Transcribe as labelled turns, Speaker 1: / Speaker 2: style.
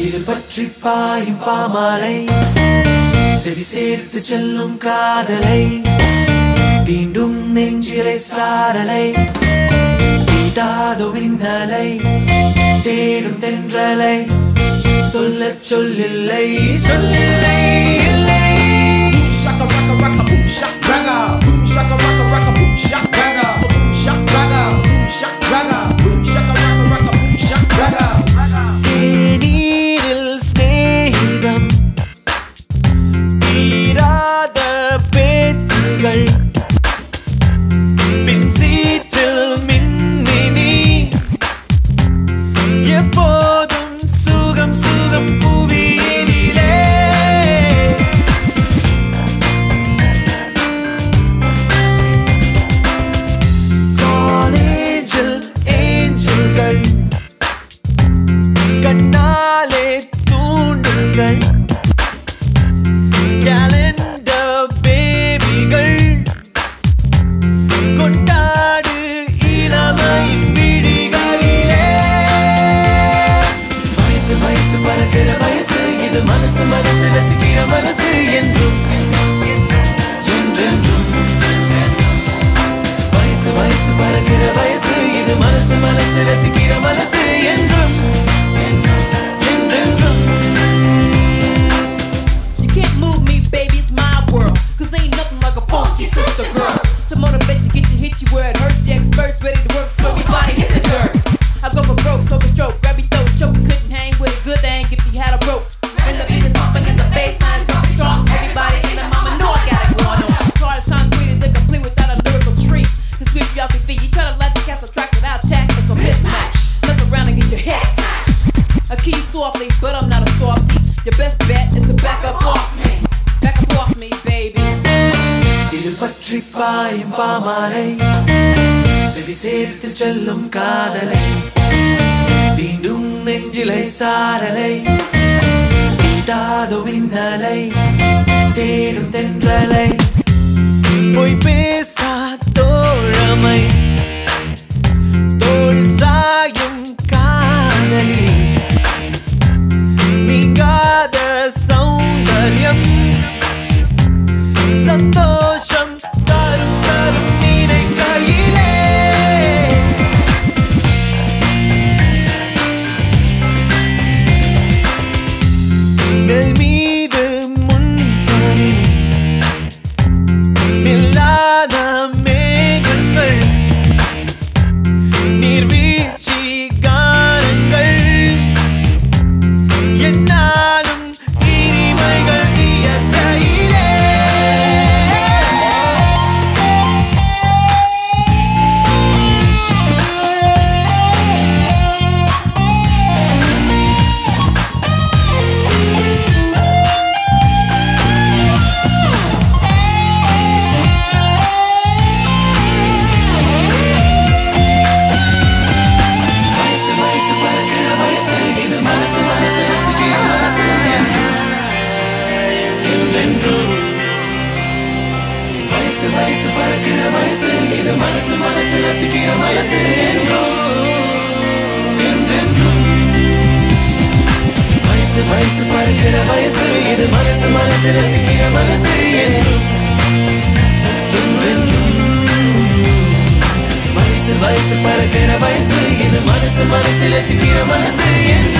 Speaker 1: இது பற்றி பாயும் பாமாலை. செவி சேர்த்து செல்லும் காதலை. தீண்டும் நெஞ்சிலை சாரலை. தீட்டாத விண்ணலை. தேடும் தென்றலை. சொல்ல சொல்லில்லை. சொல்லில்லை இல்லை.
Speaker 2: amanecer, si quiero amanecer. softly, but I'm not a softy. Your best bet is to back up off me. Back up off me, baby.
Speaker 1: நெஞ்சிலை சாரலை மின்னலை தேடும் தென்றலை மனசு மனசு ரசிக்கிற மனசு என்றும் என்றென்றும் வயசு வயசு பறக்கிற வயசு இது மனசு மனசு ரசிக்கிற மனசு என்றும் என்றென்றும் வயசு வயசு பறக்கிற வயசு இது மனசு மனசு ரசிக்கிற மனசு என்றும்